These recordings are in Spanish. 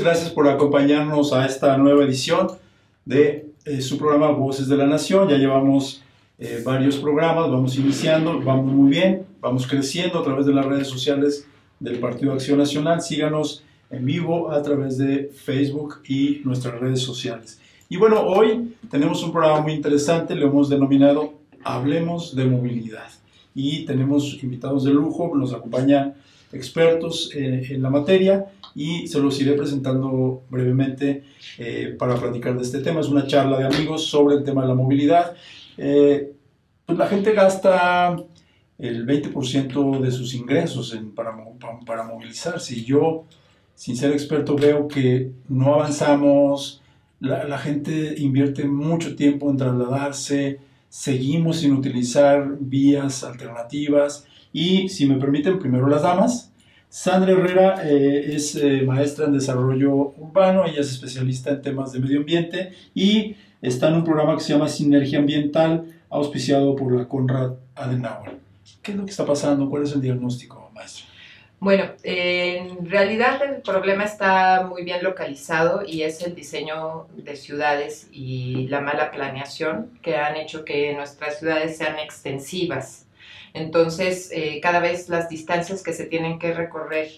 gracias por acompañarnos a esta nueva edición de eh, su programa Voces de la Nación. Ya llevamos eh, varios programas, vamos iniciando, vamos muy bien, vamos creciendo a través de las redes sociales del Partido Acción Nacional. Síganos en vivo a través de Facebook y nuestras redes sociales. Y bueno, hoy tenemos un programa muy interesante, lo hemos denominado Hablemos de Movilidad. Y tenemos invitados de lujo, nos acompañan expertos eh, en la materia y se los iré presentando brevemente eh, para platicar de este tema. Es una charla de amigos sobre el tema de la movilidad. Eh, pues la gente gasta el 20% de sus ingresos en, para, para movilizarse y yo, sin ser experto, veo que no avanzamos, la, la gente invierte mucho tiempo en trasladarse, seguimos sin utilizar vías alternativas y, si me permiten, primero las damas. Sandra Herrera eh, es eh, maestra en desarrollo urbano, ella es especialista en temas de medio ambiente y está en un programa que se llama Sinergia Ambiental, auspiciado por la Conrad Adenauer. ¿Qué es lo que está pasando? ¿Cuál es el diagnóstico, maestra? Bueno, en realidad el problema está muy bien localizado y es el diseño de ciudades y la mala planeación que han hecho que nuestras ciudades sean extensivas. Entonces, eh, cada vez las distancias que se tienen que recorrer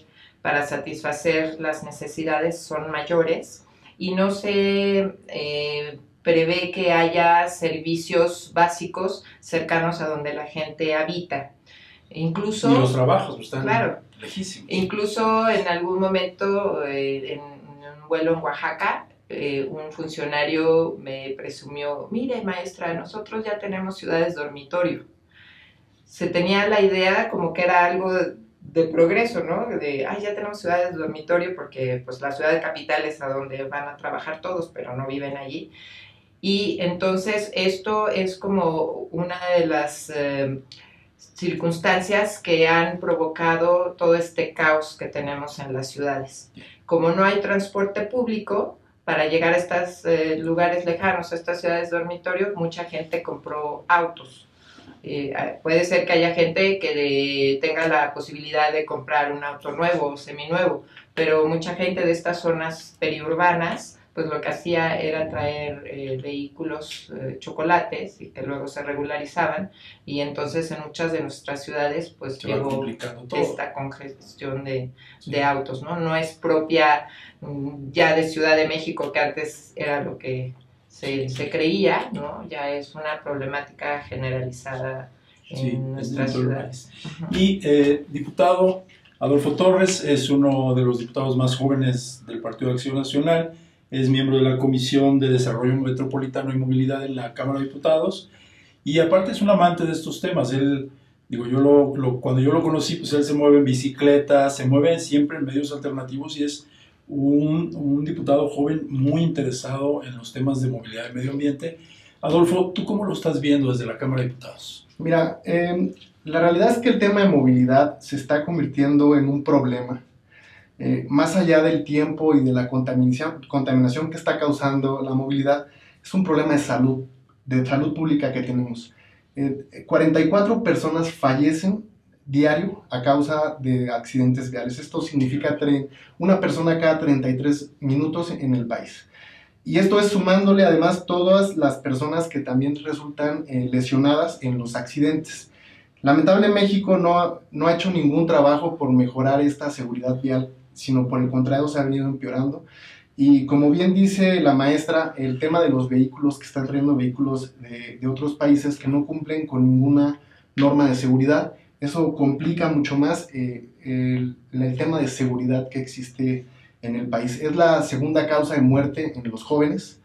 para satisfacer las necesidades son mayores y no se eh, prevé que haya servicios básicos cercanos a donde la gente habita. Incluso, y los trabajos pues, están claro, lejísimos. Incluso en algún momento, eh, en un vuelo en Oaxaca, eh, un funcionario me presumió, mire maestra, nosotros ya tenemos ciudades dormitorio. Se tenía la idea como que era algo de, de progreso, ¿no? De, ay, ya tenemos ciudades dormitorio porque pues la ciudad de capital es a donde van a trabajar todos, pero no viven allí. Y entonces esto es como una de las... Eh, circunstancias que han provocado todo este caos que tenemos en las ciudades. Como no hay transporte público para llegar a estos eh, lugares lejanos, a estas ciudades dormitorios, mucha gente compró autos. Eh, puede ser que haya gente que de, tenga la posibilidad de comprar un auto nuevo o seminuevo, pero mucha gente de estas zonas periurbanas pues lo que hacía era traer eh, vehículos eh, chocolates y que luego se regularizaban y entonces en muchas de nuestras ciudades pues Se llegó esta congestión de, Sí. de autos, ¿no? No es propia mm, ya de Ciudad de México que antes era lo que se, se creía, ¿no? Ya es una problemática generalizada en Sí, ciudades. Ujú. Y eh, diputado Adolfo Torres es uno de los diputados más jóvenes del Partido de Acción Nacional, es miembro de la Comisión de Desarrollo Metropolitano y Movilidad en la Cámara de Diputados y aparte es un amante de estos temas. Él, digo, yo lo, lo- cuando yo lo conocí, pues él se mueve en bicicleta, se mueve siempre en medios alternativos y es un, diputado joven muy interesado en los temas de movilidad y medio ambiente. Adolfo, ¿tú cómo lo estás viendo desde la Cámara de Diputados? Mira, eh, la realidad es que el tema de movilidad se está convirtiendo en un problema. Eh, más allá del tiempo y de la contaminación, contaminación que está causando la movilidad, es un problema de salud, de salud pública que tenemos. Eh, 44 personas fallecen diario a causa de accidentes viales. Esto significa una persona cada 33 minutos en el país. Y esto es sumándole además todas las personas que también resultan eh, lesionadas en los accidentes. Lamentablemente México no ha, no ha hecho ningún trabajo por mejorar esta seguridad vial, sino por el contrario se ha venido empeorando. Y como bien dice la maestra, el tema de los vehículos que están trayendo vehículos de, de otros países que no cumplen con ninguna norma de seguridad, eso complica mucho más eh, el, tema de seguridad que existe en el país. Es la segunda causa de muerte en los jóvenes,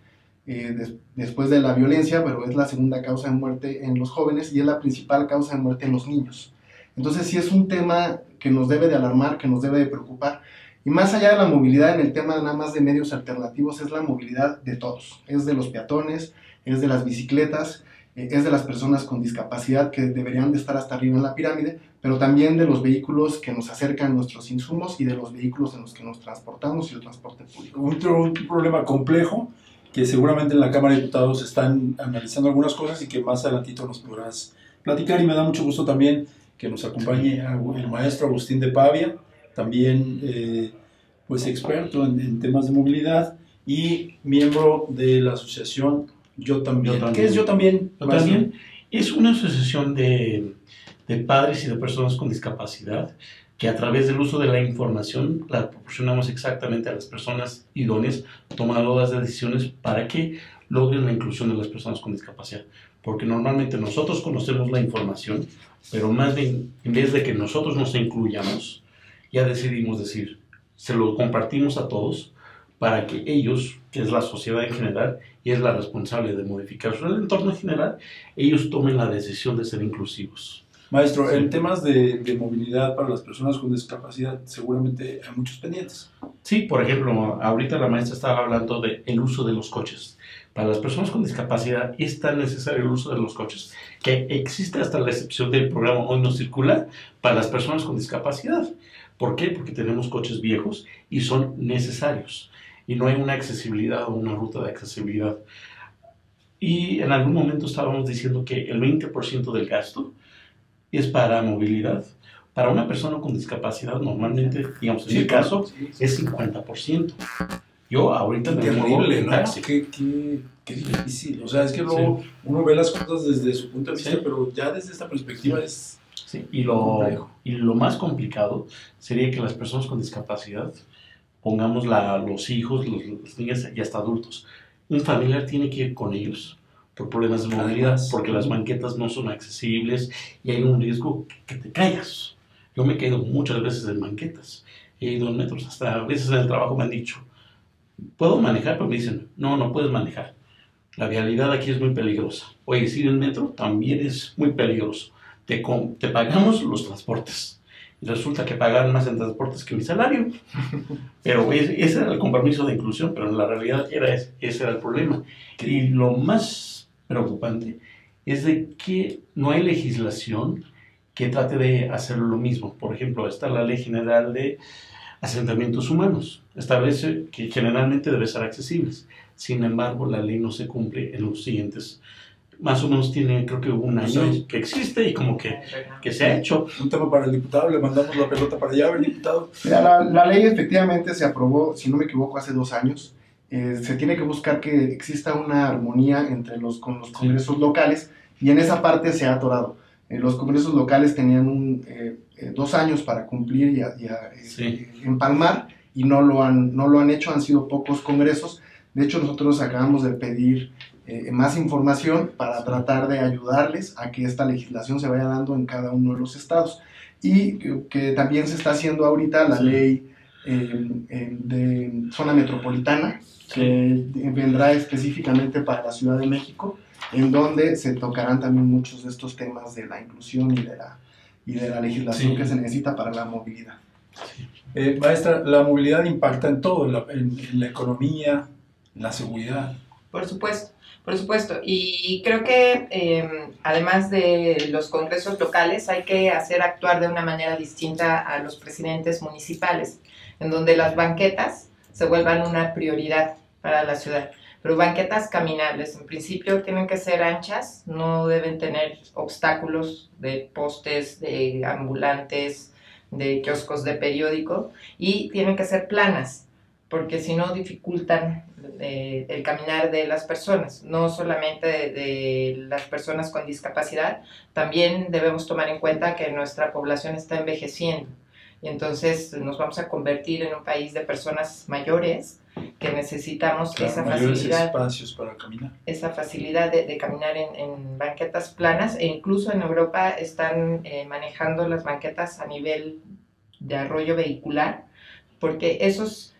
eh, des- después de la violencia, pero es la segunda causa de muerte en los jóvenes y es la principal causa de muerte en los niños. Entonces sí es un tema que nos debe de alarmar, que nos debe de preocupar. Y más allá de la movilidad en el tema nada más de medios alternativos, es la movilidad de todos. Es de los peatones, es de las bicicletas, eh, es de las personas con discapacidad que deberían de estar hasta arriba en la pirámide, pero también de los vehículos que nos acercan nuestros insumos y de los vehículos en los que nos transportamos y el transporte público. un, tro- un problema complejo que seguramente en la Cámara de Diputados están analizando algunas cosas y que más adelantito nos podrás platicar. Y me da mucho gusto también que nos acompañe el maestro Agustín de Pavia, también eh, pues experto en, temas de movilidad y miembro de la asociación Yo También. ¿Qué es Yo También? Yo También es una asociación de, de padres y de personas con discapacidad que a través del uso de la información la proporcionamos exactamente a las personas idóneas tomando las decisiones para que logren la inclusión de las personas con discapacidad. Porque normalmente nosotros conocemos la información, pero más bien, en vez de que nosotros nos incluyamos, ya decidimos decir, se lo compartimos a todos para que ellos, que es la sociedad en general y es la responsable de modificar su entorno en general, ellos tomen la decisión de ser inclusivos. Maestro, en temas de, de, movilidad para las personas con discapacidad, seguramente hay muchos pendientes. Sí, por ejemplo, ahorita la maestra estaba hablando del el uso de los coches. Para las personas con discapacidad es tan necesario el uso de los coches que existe hasta la excepción del programa Hoy no circula para las personas con discapacidad. ¿Por qué? Porque tenemos coches viejos y son necesarios y no hay una accesibilidad o una ruta de accesibilidad. Y en algún momento estábamos diciendo que el 20% del gasto es para movilidad. Para una persona con discapacidad, normalmente, digamos, en mi caso, es 50%. Yo ahorita me muevo en taxi. Qué, qué, qué, difícil. O sea, es que luego uno ve las cosas desde su punto de vista, pero ya desde esta perspectiva es. Sí. Y, lo, y lo más complicado sería que las personas con discapacidad, pongamos la, los hijos, los, los niños y hasta adultos, un familiar tiene que ir con ellos por problemas de movilidad, porque las banquetas no son accesibles y hay un riesgo que te caigas. Yo me he caído muchas veces en banquetas, he ido en metros, hasta a veces en el trabajo me han dicho, puedo manejar, pero me dicen, no, no puedes manejar. La vialidad aquí es muy peligrosa. Oye, si en metro también es muy peligroso. Te, te pagamos los transportes. Y resulta que pagan más en transportes que mi salario. Pero ese era el compromiso de inclusión, pero en la realidad era ese, ese era el problema. Y lo más preocupante es de que no hay legislación que trate de hacer lo mismo. Por ejemplo, está la Ley General de Asentamientos Humanos. Establece que generalmente deben ser accesibles. Sin embargo, la ley no se cumple en los siguientes. Más o menos tiene, creo que un año que existe y como que, que se ha hecho. Un tema para el diputado, le mandamos la pelota para allá, el diputado. la, la ley efectivamente se aprobó, si no me equivoco, hace dos años eh, se tiene que buscar que exista una armonía entre los, con los congresos locales y en esa parte se ha atorado. Eh, los congresos locales tenían un, eh, dos años para cumplir y, y empalmar y no lo, han, no lo han hecho, han sido pocos congresos. De hecho, nosotros acabamos de pedir más información para tratar de ayudarles a que esta legislación se vaya dando en cada uno de los estados. Y que, también se está haciendo ahorita la ley de zona metropolitana, que vendrá específicamente para la Ciudad de México, en donde se tocarán también muchos de estos temas de la inclusión y de la, y de la legislación que se necesita para la movilidad. Eh, maestra, la movilidad impacta en todo, en la, economía, en la seguridad. Por supuesto, por supuesto. Y creo que em, además de los congresos locales hay que hacer actuar de una manera distinta a los presidentes municipales, en donde las banquetas se vuelvan una prioridad para la ciudad. Pero banquetas caminables, en principio tienen que ser anchas, no deben tener obstáculos de postes, de ambulantes, de kioscos de periódico y tienen que ser planas, porque si no dificultan eh, el caminar de las personas, no solamente de, las personas con discapacidad, también debemos tomar en cuenta que nuestra población está envejeciendo y entonces nos vamos a convertir en un país de personas mayores que necesitamos esa facilidad. espacios para caminar. Esa facilidad de, caminar en, banquetas planas e incluso en Europa están eh, manejando las banquetas a nivel de arroyo vehicular porque esos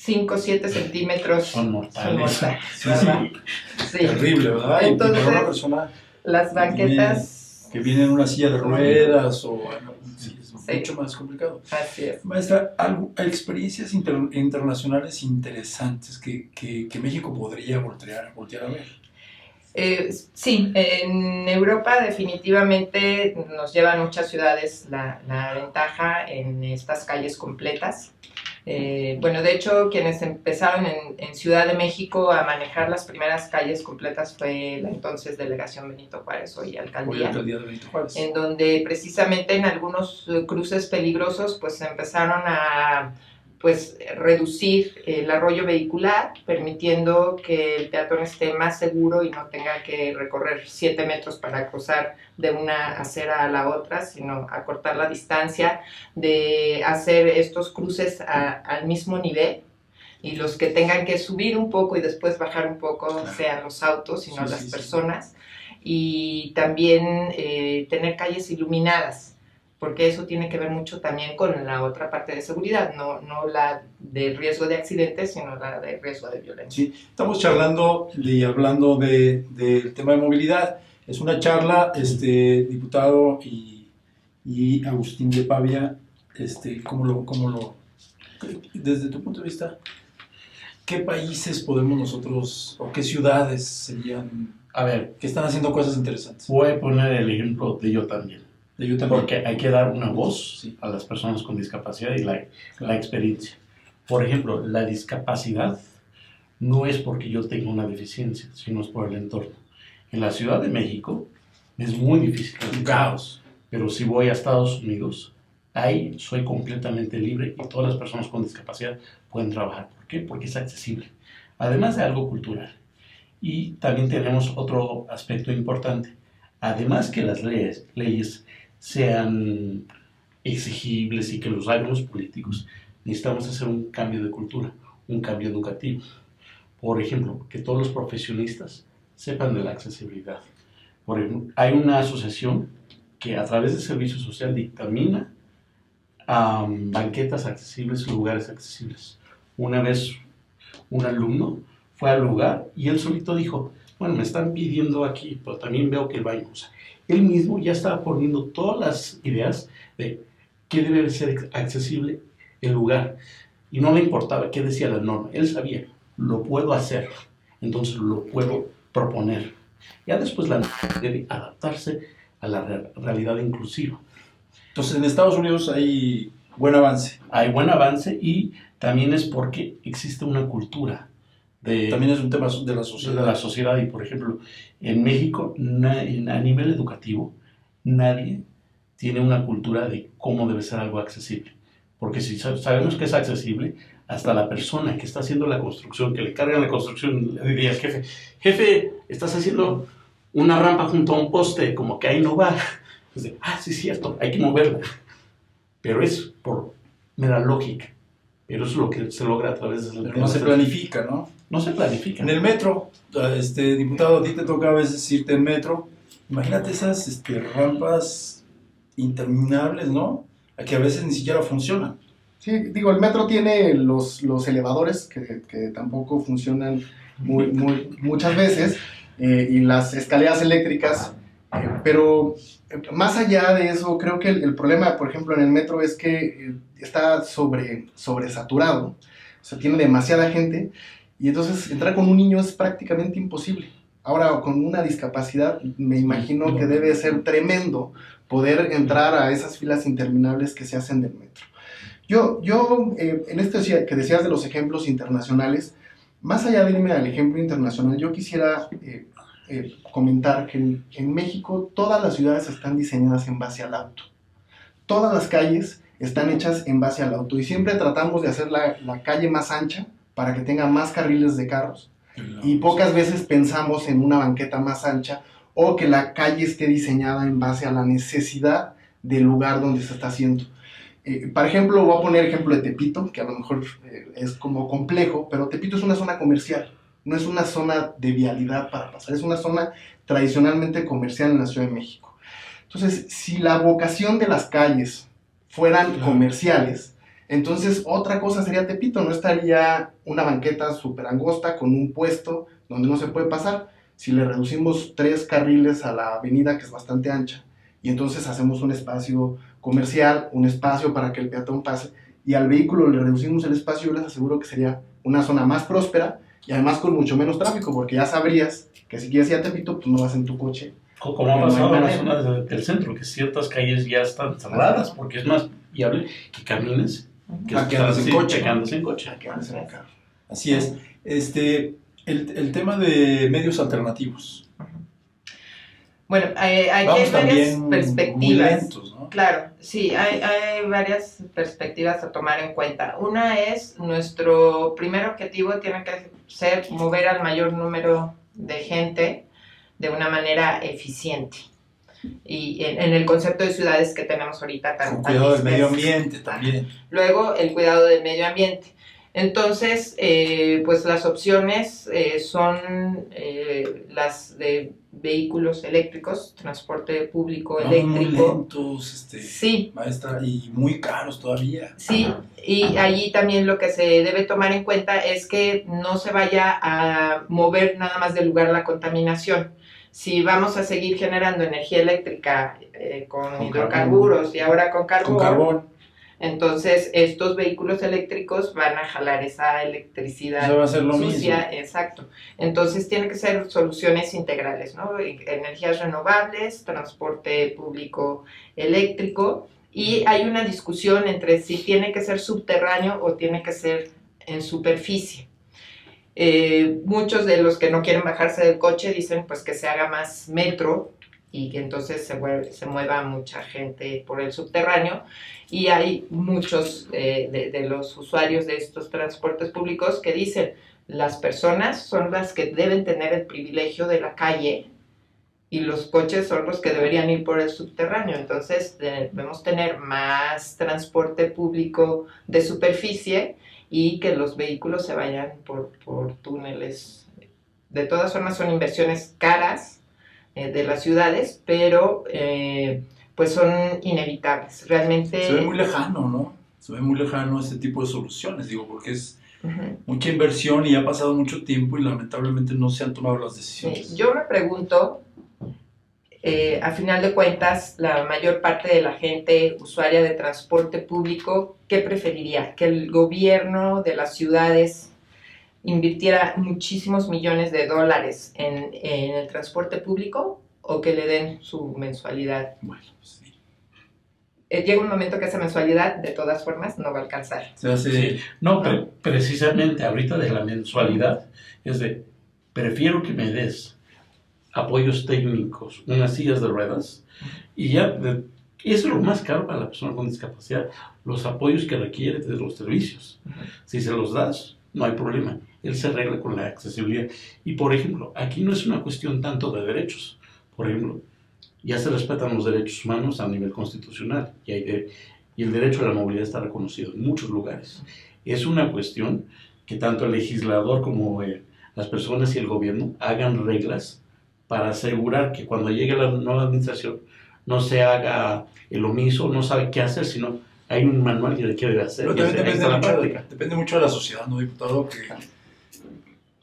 5 o 7 centímetros son mortales. sí, sí. Terrible, ¿verdad? Entonces, una persona las banquetas... Que viene, en una silla de ruedas o mucho más complicado. Así es. Maestra, algo, experiencias internacionales interesantes que, que, México podría voltear, voltear a ver. Eh, sí, en Europa definitivamente nos llevan muchas ciudades la, la ventaja en estas calles completas. Eh, bueno, de hecho, quienes empezaron en, Ciudad de México a manejar las primeras calles completas fue la entonces delegación Benito Juárez, hoy alcaldía. alcaldía de Benito Juárez. En donde precisamente en algunos cruces peligrosos, pues empezaron a pues reducir el arroyo vehicular, permitiendo que el peatón esté más seguro y no tenga que recorrer 7 metros para cruzar de una acera a la otra, sino acortar la distancia, de hacer estos cruces al mismo nivel. Y los que tengan que subir un poco y después bajar un poco sean los autos y no las personas. Y también eh, tener calles iluminadas porque eso tiene que ver mucho también con la otra parte de seguridad, no, no la de riesgo de accidentes, sino la de riesgo de violencia. Sí, estamos charlando y hablando del de, tema de movilidad. Es una charla, este, diputado y, y Agustín de Pavia, este, ¿cómo lo, cómo lo, desde tu punto de vista, qué países podemos nosotros, o qué ciudades serían, a ver, que están haciendo cosas interesantes? Voy a poner el ejemplo de yo también porque hay que dar una voz a las personas con discapacidad y la, la, experiencia. Por ejemplo, la discapacidad no es porque yo tenga una deficiencia, sino es por el entorno. En la Ciudad de México es muy difícil. Un caos. Pero si voy a Estados Unidos, ahí soy completamente libre y todas las personas con discapacidad pueden trabajar. ¿Por qué? Porque es accesible. Además de algo cultural. Y también tenemos otro aspecto importante. Además que las leyes, leyes sean exigibles y que los hagan políticos, necesitamos hacer un cambio de cultura, un cambio educativo. Por ejemplo, que todos los profesionistas sepan de la accesibilidad. Por ejemplo, hay una asociación que a través de servicio social dictamina banquetas accesibles, lugares accesibles. Una vez un alumno fue al lugar y él solito dijo, bueno, me están pidiendo aquí, pero también veo que el baño, él mismo ya estaba poniendo todas las ideas de qué debe ser accesible el lugar. Y no le importaba qué decía la norma. Él sabía, lo puedo hacer, entonces lo puedo proponer. Ya después la norma debe adaptarse a la realidad inclusiva. Entonces en Estados Unidos hay buen avance. Hay buen avance y también es porque existe una cultura también es un tema de la sociedad. De la sociedad y, por ejemplo, en México, a nivel educativo, nadie tiene una cultura de cómo debe ser algo accesible. Porque si sabemos que es accesible, hasta la persona que está haciendo la construcción, que le cargan la construcción, le dirías, jefe, jefe, estás haciendo una rampa junto a un poste, como que ahí no va. ah, sí, es cierto, hay que moverla. Pero es por mera lógica. Pero eso es lo que se logra a través de... Pero no se planifica, ¿no? No se planifica. En el metro, este, diputado, a ti te toca a veces irte en metro. Imagínate esas este, rampas interminables, ¿no? A que a veces ni siquiera funcionan. Sí, digo, el metro tiene los, los elevadores que, que tampoco funcionan muy, muy, muchas veces eh, y las escaleras eléctricas, eh, pero más allá de eso, creo que el, problema, por ejemplo, en el metro es que eh, está sobre, sobresaturado, o sea, tiene demasiada gente y entonces entrar con un niño es prácticamente imposible. Ahora, con una discapacidad, me imagino que debe ser tremendo poder entrar a esas filas interminables que se hacen del metro. Yo, yo eh, en esto que decías de los ejemplos internacionales, más allá de irme al ejemplo internacional, yo quisiera eh, eh, comentar que en, México todas las ciudades están diseñadas en base al auto. Todas las calles están hechas en base al auto y siempre tratamos de hacer la, calle más ancha para que tenga más carriles de carros. Y pocas veces pensamos en una banqueta más ancha o que la calle esté diseñada en base a la necesidad del lugar donde se está haciendo. Eh, por ejemplo, voy a poner ejemplo de Tepito, que a lo mejor eh, es como complejo, pero Tepito es una zona comercial no es una zona de vialidad para pasar, es una zona tradicionalmente comercial en la Ciudad de México. Entonces, si la vocación de las calles fueran comerciales, entonces otra cosa sería Tepito, no estaría una banqueta súper angosta con un puesto donde no se puede pasar. Si le reducimos tres carriles a la avenida, que es bastante ancha, y entonces hacemos un espacio comercial, un espacio para que el peatón pase, y al vehículo le reducimos el espacio, yo les aseguro que sería una zona más próspera y además con mucho menos tráfico, porque ya sabrías que si quieres ir a Tepito, pues no vas en tu coche. Como ha pasado en las zonas del centro, que ciertas calles ya están cerradas, porque es más viable que camines que, a en coche. en coche. Así es. Este, el, el, tema de medios alternativos. Bueno, hay, hay, varias perspectivas. lentos, ¿no? Claro, sí, hay, hay varias perspectivas a tomar en cuenta. Una es nuestro primer objetivo tiene que ser mover al mayor número de gente de una manera eficiente. Y en, en el concepto de ciudades que tenemos ahorita tan tan cuidado del medio ambiente también. Luego, el cuidado del medio ambiente. Entonces, eh, pues las opciones eh, son eh, las de vehículos eléctricos, transporte público eléctrico. lentos, este, Sí, maestra, y muy caros todavía. sí, y allí también lo que se debe tomar en cuenta es que no se vaya a mover nada más del lugar la contaminación. Si vamos a seguir generando energía eléctrica eh, con, Con hidrocarburos y ahora con carbón, Con carbón. entonces estos vehículos eléctricos van a jalar esa electricidad Eso va a ser lo sucia, mismo. exacto. Entonces tiene que ser soluciones integrales, ¿no? Energías renovables, transporte público eléctrico y hay una discusión entre si tiene que ser subterráneo o tiene que ser en superficie. Eh, muchos de los que no quieren bajarse del coche dicen pues que se haga más metro y que entonces se, mueve- se mueva mucha gente por el subterráneo y hay muchos eh, de, de los usuarios de estos transportes públicos que dicen las personas son las que deben tener el privilegio de la calle y los coches son los que deberían ir por el subterráneo. Entonces debemos tener más transporte público de superficie y que los vehículos se vayan por, por túneles. De todas formas son inversiones caras eh, de las ciudades, pero eh, pues son inevitables. Realmente... Se ve muy lejano, ¿no? Se ve muy lejano este tipo de soluciones, digo, porque es mucha inversión y ha pasado mucho tiempo y lamentablemente no se han tomado las decisiones. Sí, yo me pregunto, eh, a final de cuentas, la mayor parte de la gente usuaria de transporte público, ¿qué preferiría? ¿Que el gobierno de las ciudades invirtiera muchísimos millones de dólares en, en el transporte público o que le den su mensualidad? Bueno, pues sí. Eh, llega un momento que esa mensualidad, de todas formas, no va a alcanzar. Hace... Sí. No, pre- precisamente ahorita de la mensualidad es de, prefiero que me des apoyos técnicos, unas sillas de ruedas, y ya, de- eso es lo más caro para la persona con discapacidad, los apoyos que requiere de los servicios. Si se los das, no hay problema, él se arregla con la accesibilidad. Y por ejemplo, aquí no es una cuestión tanto de derechos, por ejemplo, ya se respetan los derechos humanos a nivel constitucional y, hay de- y el derecho a la movilidad está reconocido en muchos lugares. Es una cuestión que tanto el legislador como eh, las personas y el gobierno hagan reglas para asegurar que cuando llegue la nueva administración no se haga el omiso, no sabe qué hacer, sino hay un manual de qué debe hacer. Pero también ahí depende mucho, práctica. depende mucho de la sociedad, ¿no, diputado? Que,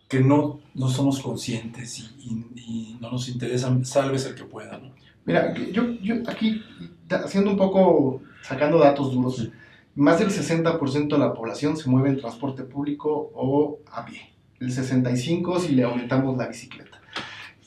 que no, no somos conscientes y, y- y no nos interesa, salves el que pueda, ¿no? Mira, yo, yo aquí, haciendo un poco, sacando datos duros, Sí. más del 60% de la población se mueve en transporte público o a pie. El 65% si le aumentamos la bicicleta.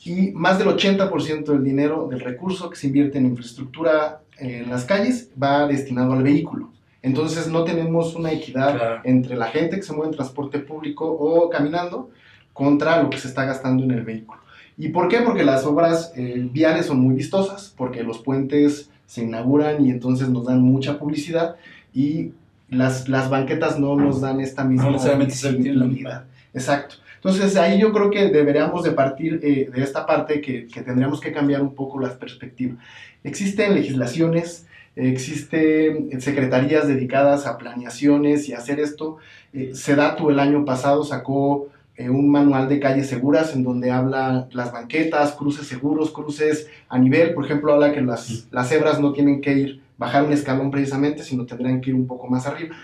Y más del 80% del dinero, del recurso que se invierte en infraestructura en las calles va destinado al vehículo. Entonces no tenemos una equidad Claro. entre la gente que se mueve en transporte público o caminando contra lo que se está gastando en el vehículo. ¿Y por qué? Porque las obras eh, viales son muy vistosas, porque los puentes se inauguran y entonces nos dan mucha publicidad y las, las banquetas no nos dan esta misma No necesariamente se la. Exacto. Entonces ahí yo creo que deberíamos de partir eh, de esta parte que, que tendríamos que cambiar un poco las perspectivas. Existen legislaciones, existen secretarías dedicadas a planeaciones y hacer esto. Eh, Sedatu el año pasado sacó eh, un manual de calles seguras en donde habla las banquetas, cruces seguros, cruces a nivel. Por ejemplo, habla que las, las cebras no tienen que ir, bajar un escalón precisamente, sino tendrán que ir un poco más arriba.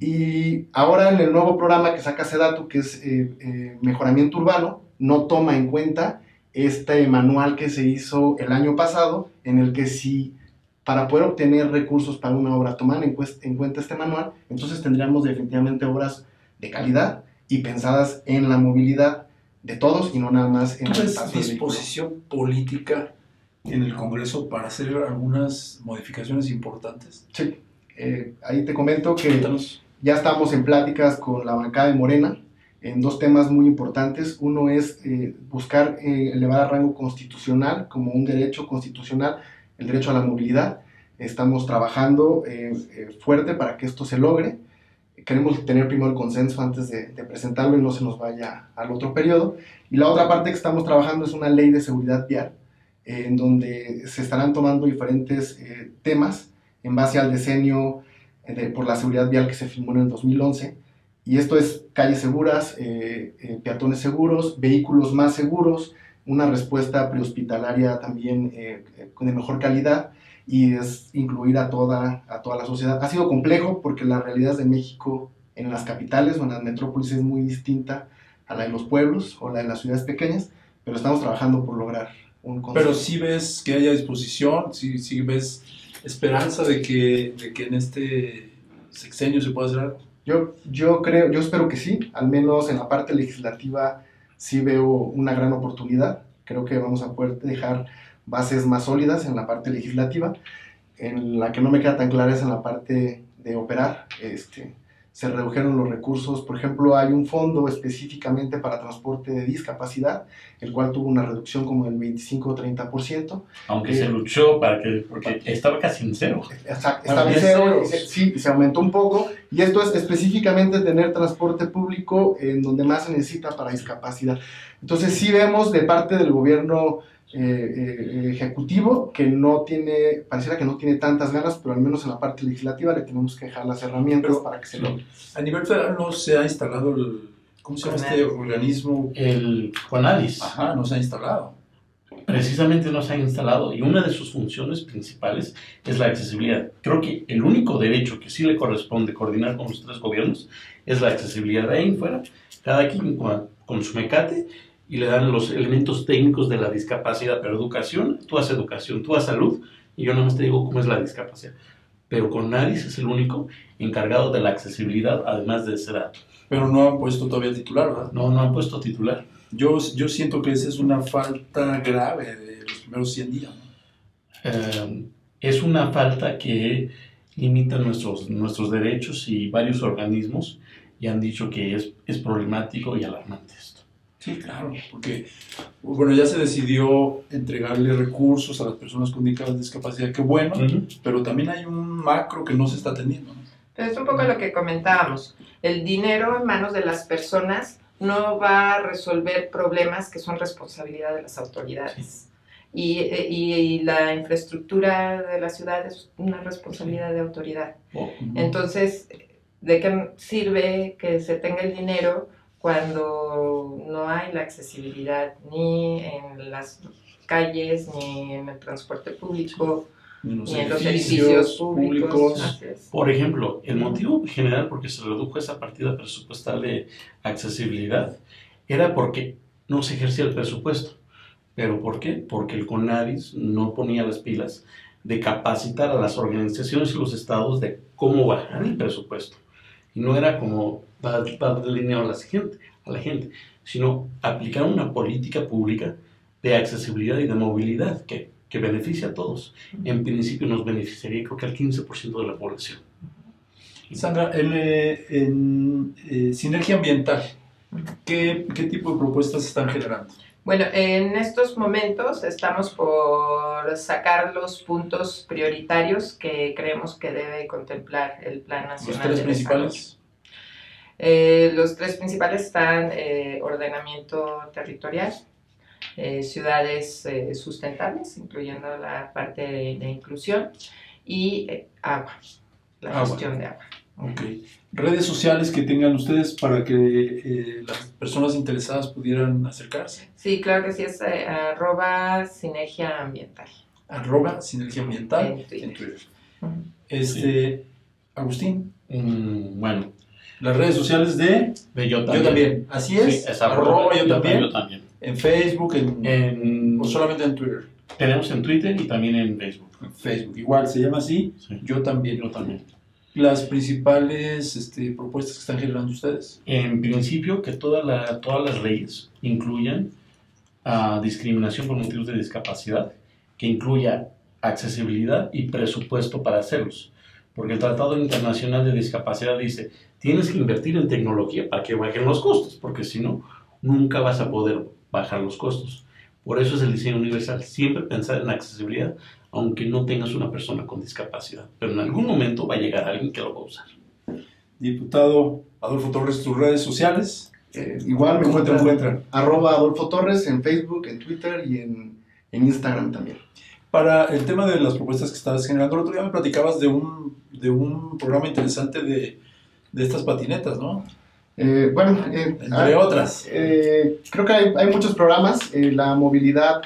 Y ahora en el nuevo programa que saca Sedatu, que es eh, eh, Mejoramiento Urbano, no toma en cuenta este manual que se hizo el año pasado, en el que si para poder obtener recursos para una obra toman en, en cuenta este manual, entonces tendríamos definitivamente obras de calidad y pensadas en la movilidad de todos y no nada más en ¿Tú el vehículo. disposición política en el Congreso para hacer algunas modificaciones importantes? Sí, eh, ahí te comento que ya estamos en pláticas con la bancada de Morena en dos temas muy importantes. Uno es eh, buscar eh, elevar a rango constitucional como un derecho constitucional el derecho a la movilidad. Estamos trabajando eh, fuerte para que esto se logre. Queremos tener primero el consenso antes de, presentarlo y no se nos vaya al otro periodo. Y la otra parte que estamos trabajando es una ley de seguridad vial, en donde se estarán tomando diferentes temas en base al diseño por la seguridad vial que se firmó en el 2011 y esto es calles seguras, eh, eh, peatones seguros, vehículos más seguros, una respuesta prehospitalaria también eh, de mejor calidad y es incluir a toda, a toda la sociedad. Ha sido complejo porque la realidad de México en las capitales o en las metrópolis es muy distinta a la de los pueblos o la de las ciudades pequeñas, pero estamos trabajando por lograr un consenso. Pero si ves que haya disposición, si, si ves esperanza de que, de que en este sexenio se pueda hacer algo. Yo, yo creo, yo espero que sí, al menos en la parte legislativa sí veo una gran oportunidad. Creo que vamos a poder dejar bases más sólidas en la parte legislativa. En la que no me queda tan clara es en la parte de operar. Este, se redujeron los recursos. Por ejemplo, hay un fondo específicamente para transporte de discapacidad, el cual tuvo una reducción como del 25 o 30%. Aunque se eh, luchó para que, porque estaba casi en cero. estaba en cero, sí, se aumentó un poco. Y esto es específicamente tener transporte público en donde más se necesita para discapacidad. Entonces sí vemos de parte del gobierno eh, eh, ejecutivo que no tiene, pareciera que no tiene tantas ganas, pero al menos en la parte legislativa le tenemos que dejar las herramientas para que se logre. A nivel federal no se ha instalado el, ¿cómo se llama este organismo? El CONADIS. Ajá, no se ha instalado. Precisamente no se ha instalado y una de sus funciones principales es la accesibilidad. Creo que el único derecho que sí le corresponde coordinar con los tres gobiernos es la accesibilidad. De ahí en fuera, cada quien con su mecate y le dan los elementos técnicos de la discapacidad, pero educación, tú haces educación, tú haces salud, y yo no más te digo cómo es la discapacidad. Pero con NARIS es el único encargado de la accesibilidad, además de ese dato. Pero no han puesto todavía titular, ¿verdad? No, no han puesto titular. Yo, yo siento que esa es una falta grave de los primeros 100 días. Eh, es una falta que limita nuestros, nuestros derechos y varios organismos ya han dicho que es, es problemático y alarmante esto. Sí, claro, porque bueno, ya se decidió entregarle recursos a las personas con discapacidad, qué bueno, pero también hay un macro que no se está teniendo. Es un poco lo que comentábamos. El dinero en manos de las personas no va a resolver problemas que son responsabilidad de las autoridades. Y, y, la infraestructura de la ciudad es una responsabilidad de autoridad. Oh, Entonces, ¿de qué sirve que se tenga el dinero? Cuando no hay la accesibilidad ni en las calles, ni en el transporte público, ni, en los edificios públicos. Por ejemplo, el motivo general por que se redujo esa partida presupuestal de accesibilidad era porque no se ejercía el presupuesto. ¿Pero por qué? Porque el CONADIS no ponía las pilas de capacitar a las organizaciones y los estados de cómo bajar el presupuesto. Y no era como para, darle dinero a la, gente, a la gente, sino aplicar una política pública de accesibilidad y de movilidad que, que beneficie a todos. En principio nos beneficiaría creo que al 15% de la población. Sandra, eh, en eh, sinergia ambiental, ¿qué, ¿qué tipo de propuestas están generando? Bueno, en estos momentos estamos por sacar los puntos prioritarios que creemos que debe contemplar el Plan Nacional. ¿Los tres principales? Eh, los tres principales están eh, ordenamiento territorial, eh, ciudades sustentables, incluyendo la parte de, inclusión, y agua, la gestión de agua. Okay. Redes sociales que tengan ustedes para que las personas interesadas pudieran acercarse. Sí, claro que sí, es arroba sinergia ambiental. Arroba sinergia ambiental en Twitter. Este, Agustín. Mm, bueno, las redes sociales de, yo, también. Así es. es arroba, yo, también. En Facebook, en, o solamente en Twitter. Tenemos en Twitter y también en Facebook. Facebook, igual se llama así. Yo también. Yo también. Las principales este, propuestas que están generando ustedes. En principio, que toda la, todas las leyes incluyan uh, discriminación por motivos de discapacidad, que incluya accesibilidad y presupuesto para hacerlos porque el Tratado Internacional de Discapacidad dice, tienes que invertir en tecnología para que bajen los costos, porque si no, nunca vas a poder bajar los costos. Por eso es el diseño universal, siempre pensar en accesibilidad, aunque no tengas una persona con discapacidad, pero en algún momento va a llegar alguien que lo va a usar. Diputado Adolfo Torres, tus redes sociales. Eh, igual me ¿Cómo te encuentran encuentran? arroba Adolfo Torres en Facebook, en Twitter y en, en Instagram también. Para el tema de las propuestas que estabas generando, el otro día me platicabas de un, de un programa interesante de, de estas patinetas, ¿no? Eh, bueno, eh, Entre otras. eh, creo que hay, hay muchos programas. eh, la movilidad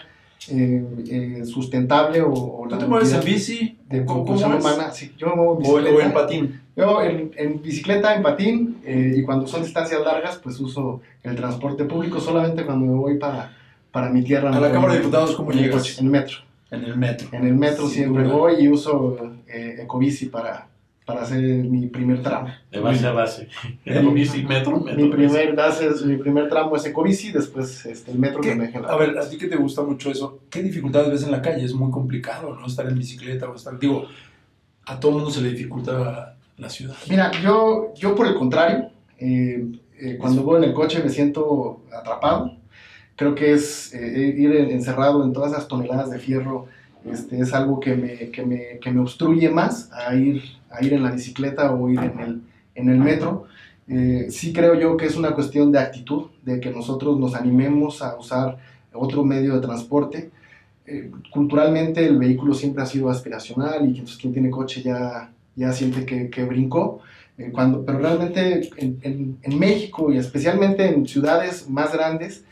eh, sustentable o, o la ¿Tú te mueves en bici? de ¿Cómo, propulsión cómo es? humana. Sí, yo me muevo en bicicleta. o en patín. Yo en, en bicicleta, en patín, y cuando son distancias largas, pues uso el transporte público solamente cuando me voy para, para mi tierra. A la Cámara de Diputados, ¿cómo llegas? En metro. En el metro. En el metro siempre duda. voy y uso eh, Ecobici para, para hacer mi primer tramo. De base a base. Eh, En bici, metro, metro. Mi primer, haces- mi primer tramo es Ecobici, después este, el metro que ¿Qué? me deje en la A ver, a ti que te gusta mucho eso, ¿qué dificultades ves en la calle? Es muy complicado, ¿no? Estar en bicicleta o estar... Digo, a todo mundo se le dificulta la ciudad. Mira, yo, yo por el contrario, eh, eh, cuando voy en el coche me siento atrapado. Creo que es eh, ir encerrado en todas esas toneladas de fierro, este, es algo que me, que, me, que me obstruye más a ir, a ir en la bicicleta o ir en el, en el metro. Eh, sí creo yo que es una cuestión de actitud, de que nosotros nos animemos a usar otro medio de transporte. Eh, culturalmente el vehículo siempre ha sido aspiracional y entonces quien tiene coche ya, ya siente que, que brincó. Eh, cuando, pero realmente en, en- en México y especialmente en ciudades más grandes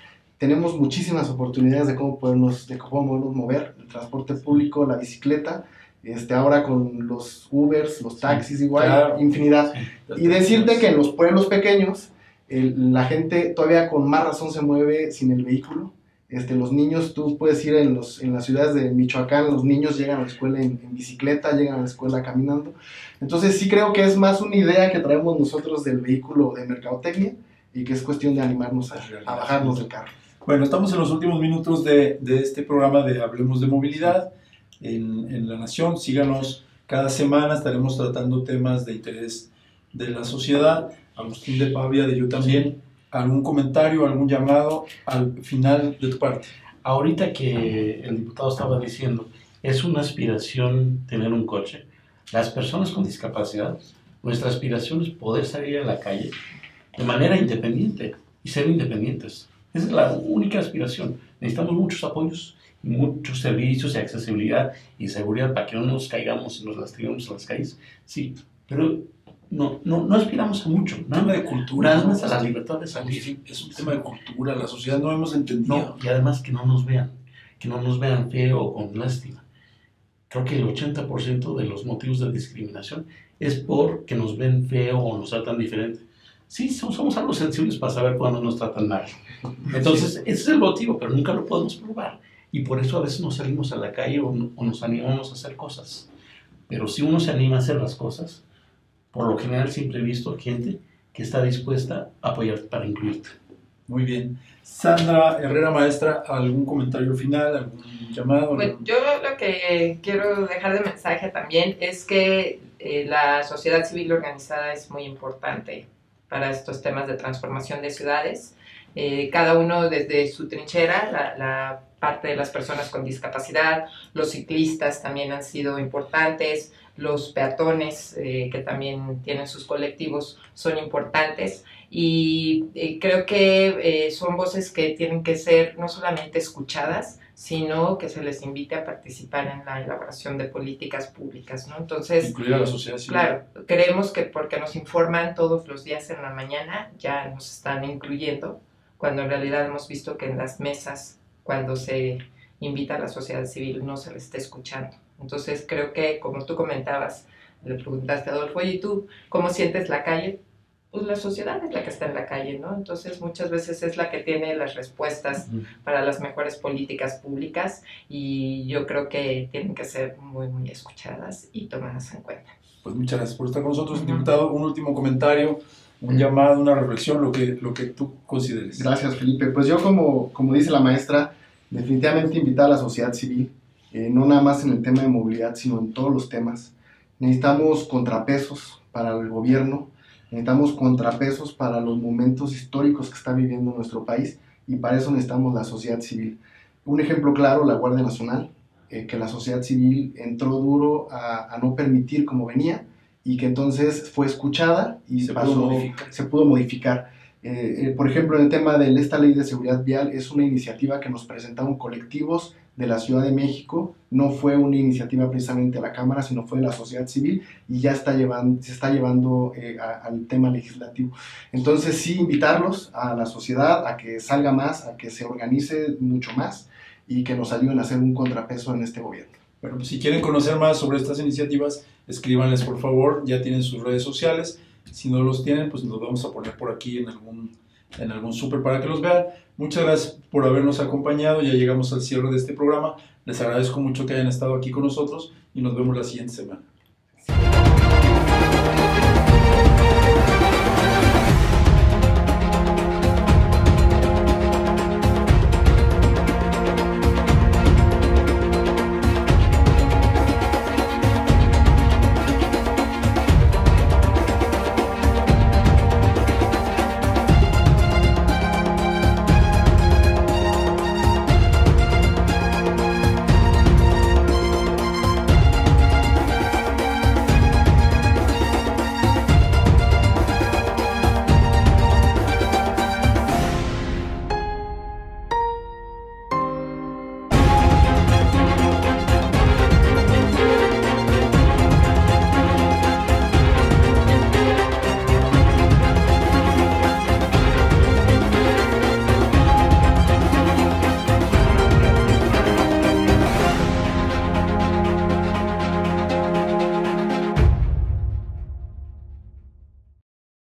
tenemos muchísimas oportunidades de cómo podernos, de cómo podernos mover, el transporte público, la bicicleta, este, ahora con los Ubers, los taxis, igual, claro. infinidad. Y decirte que en los pueblos pequeños el- la gente todavía con más razón se mueve sin el vehículo. Este, los niños, tú puedes ir en, los, en las ciudades de Michoacán, los niños llegan a la escuela en, en bicicleta, llegan a la escuela caminando. Entonces sí creo que es más una idea que traemos nosotros del vehículo de mercadotecnia y que es cuestión de animarnos a, a bajarnos del carro. Bueno, estamos en los últimos minutos de, de este programa de Hablemos de Movilidad en, en La Nación. Síganos cada semana, estaremos tratando temas de interés de la sociedad. Agustín de Pavia, de Yo También. ¿Algún comentario, algún llamado al final de tu parte? Ahorita que el diputado estaba diciendo, es una aspiración tener un coche. Las personas con discapacidad, nuestra aspiración es poder salir a la calle de manera independiente y ser independientes. Esa es la única aspiración. Necesitamos muchos apoyos muchos servicios y accesibilidad y seguridad para que no nos caigamos y nos lastimemos en las calles. Sí, pero no, no, no aspiramos a mucho. Un Nada, tema de cultura. nada más a la libertad de salir. Es un tema de cultura, la sociedad no hemos entendido. No, y además que no nos vean, que no nos vean feo o con lástima. Creo que el 80% de los motivos de discriminación es porque nos ven feo o nos tratan diferente. Sí, somos, algo sensibles para saber cuándo nos tratan mal. Entonces, ese es el motivo, pero nunca lo podemos probar. Y por eso a veces nos salimos a la calle o, no- o nos animamos a hacer cosas. Pero si uno se anima a hacer las cosas, por lo general siempre he visto gente que está dispuesta a apoyarte para incluirte. Muy bien. Sandra Herrera, maestra, ¿algún comentario final, algún llamado? Bueno, yo lo que quiero dejar de mensaje también es que eh, la sociedad civil organizada es muy importante para estos temas de transformación de ciudades. Eh, cada uno desde su trinchera, la, la parte de las personas con discapacidad, los ciclistas también han sido importantes, los peatones eh, que también tienen sus colectivos son importantes y eh, creo que eh, son voces que tienen que ser no solamente escuchadas, sino que se les invite a participar en la elaboración de políticas públicas, ¿no? Entonces, Incluir a la sociedad civil. claro, creemos que porque nos informan todos los días en la mañana, ya nos están incluyendo, cuando en realidad hemos visto que en las mesas, cuando se invita a la sociedad civil, no se le está escuchando. Entonces, creo que, como tú comentabas, le preguntaste a Adolfo, ¿y tú cómo sientes la calle? Pues la sociedad es la que está en la calle, ¿no? Entonces, muchas veces es la que tiene las respuestas para las mejores políticas públicas y yo creo que tienen que ser muy, muy escuchadas y tomadas en cuenta. Pues muchas gracias por estar con nosotros, Ujú. diputado. Un último comentario, un llamado, una reflexión, lo que, lo que tú consideres. Gracias, Felipe. Pues yo, como, como dice la maestra, definitivamente invitar a la sociedad civil, eh, no nada más en el tema de movilidad, sino en todos los temas. necesitamos contrapesos para el gobierno, necesitamos contrapesos para los momentos históricos que está viviendo nuestro país y para eso necesitamos la sociedad civil. Un ejemplo claro, la Guardia Nacional, eh, que la sociedad civil entró duro a, no permitir como venía y que entonces fue escuchada y se, pudo, modificar. se pudo modificar. Eh, eh, por ejemplo, en el tema de esta ley de seguridad vial, es una iniciativa que nos presentaron colectivos de la Ciudad de México, no fue una iniciativa precisamente de la Cámara, sino fue de la sociedad civil y ya está llevando, se está llevando eh, al tema legislativo. Entonces sí, invitarlos a la sociedad a que salga más, a que se organice mucho más y que nos ayuden a hacer un contrapeso en este gobierno. Bueno, pues si quieren conocer más sobre estas iniciativas, escríbanles por favor, ya tienen sus redes sociales. Si no los tienen, pues los vamos a poner por aquí en algún, en algún súper para que los vean. Muchas gracias por habernos acompañado. Ya llegamos al cierre de este programa. Les agradezco mucho que hayan estado aquí con nosotros y nos vemos la siguiente semana.